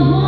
one.